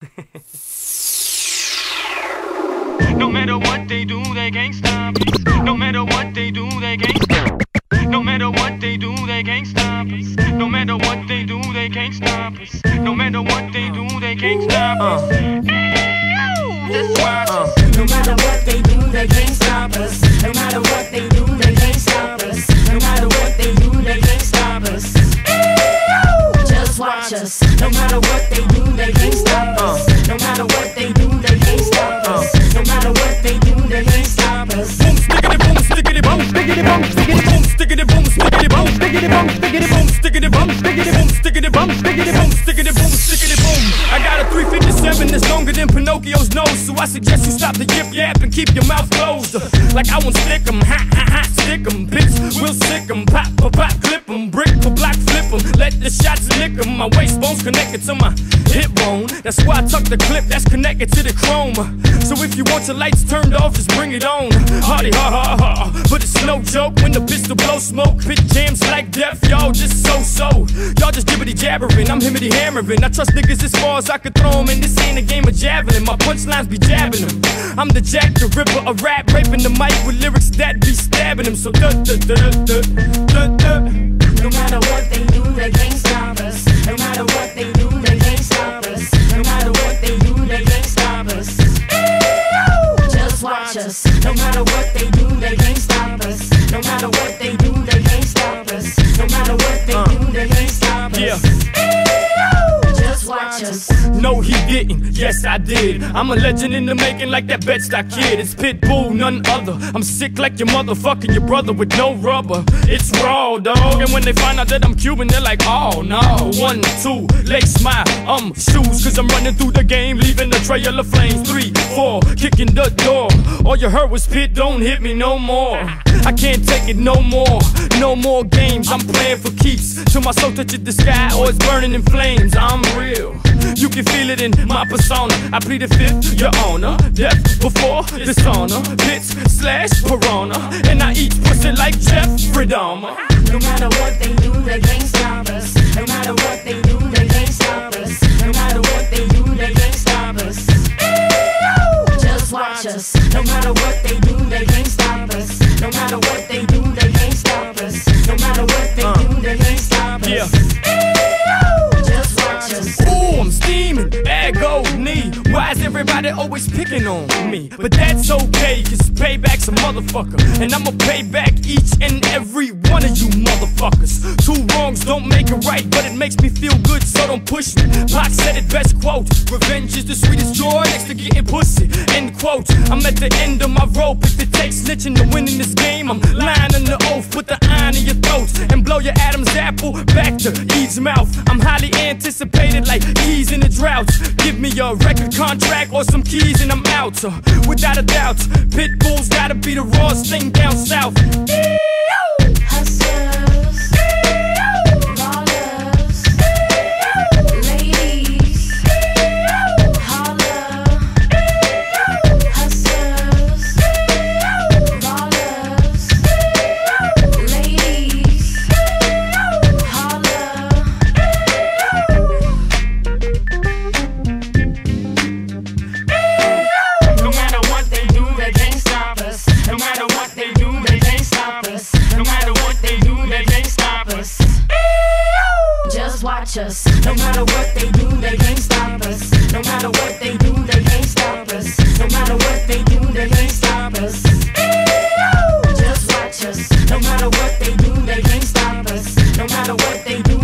No matter what they do, they can't stop us. No matter what they do, they can't stop No matter what they do, they can't stop us. No matter what they do, they can't stop us. No matter what they do, they can't stop us. Uh. Watch uh. us. No matter what they do, they can't stop us. No matter what they do, they can't stop us. No matter what they do, they can't stop us. Just watch us. No matter what they do, stickity boom, stickity boom, stickity boom, stickity boom, stickity boom, stickity boom, stickity boom, stickity boom, stickity boom, stickity boom, stickity boom, stickity boom. I got a 357 that's longer than Pinocchio's nose, so I suggest you stop the yip yap and keep your mouth closed. Like I won't stick 'em, ha ha stick 'em, bitch, we'll sick 'em, pop pop clip 'em, brick for block, flip 'em, let the shots lick 'em. My waistbone's connected to my hip bone, that's why I tuck the clip that's connected to the chrome. So if you want your lights turned off, just bring it on. Hardy ha ha joke when the pistol blows smoke. Pit jams like death, y'all just so so. Y'all just jibbity jabbering, I'm himmity hammering. I trust niggas as far as I could throw 'em, and this ain't a game of javelin. My punchlines be jabbing them. I'm the Jack the Ripper, a rap raping the mic with lyrics that be stabbing them. So duh duh duh duh duh duh. No matter what they do, they can't stop us. No matter what they do, they can't stop us. No matter what they do, they can't stop us. Just watch us. No matter didn't. Yes, I did. I'm a legend in the making, like that Bed-Stuy kid. It's Pitbull, none other. I'm sick like your motherfucking your brother with no rubber. It's raw, dog. And when they find out that I'm Cuban, they're like, oh no. One, two, lace my um shoes, cause I'm running through the game, leaving a trail of flames. Three, four, kicking the door. All you heard was Pit, don't hit me no more. I can't take it no more. No more games. I'm playing for keeps. Till my soul touches the sky or it's burning in flames. I'm real. You can feel it in my persona. I plead the fifth, your honor. Death before dishonor. Bits slash piranha. And I eat pussy like Jeffrey Dahmer. No matter what they do, they can't stop us. No matter what they do, they can't stop us. No matter what they do, they can't stop us. Just watch us. No matter what they do, they can't stop us. No matter what they do, they can't stop us. No matter what they do, they can't stop us. Yeah. Just watch us. Ooh, I'm steaming. Why everybody always picking on me? But that's okay, cause payback's a motherfucker. And I'ma pay back each and every one of you motherfuckers. Two wrongs don't make it right, but it makes me feel good, so don't push me. Pac said it best, quote, Revenge is the sweetest joy next to getting pussy. End quote. I'm at the end of my rope. If it takes snitching to win in this game, I'm lying on the oath. Put the iron in your throat and blow your Adam's apple back to Eve's mouth. I'm highly anticipated like keys in a drought. Give me a record contract or some keys and I'm out. Uh, without a doubt, Pitbull's gotta be the rawest thing down south. Watch us. No matter what they do, they can't stop us. No matter what they do, they can't stop us. No matter what they do, they can't stop us. Just watch us. No matter what they do, they can't stop us. No matter what they do,